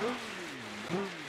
Boom, boom.